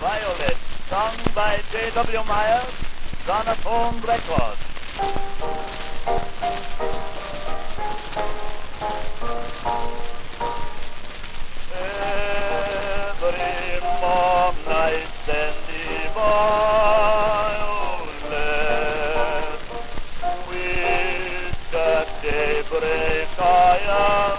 Violet, sung by J.W. Myers, Sonophone Records. Every morn I stand the violet, with the daybreak I am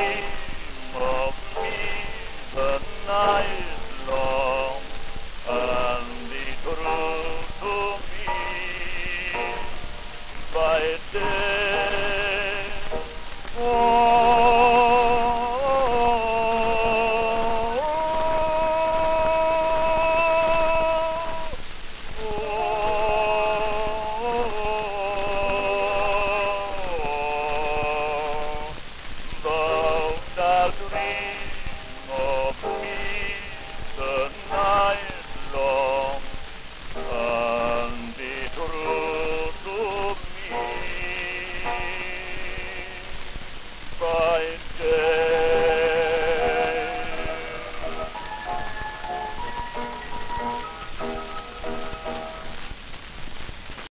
shall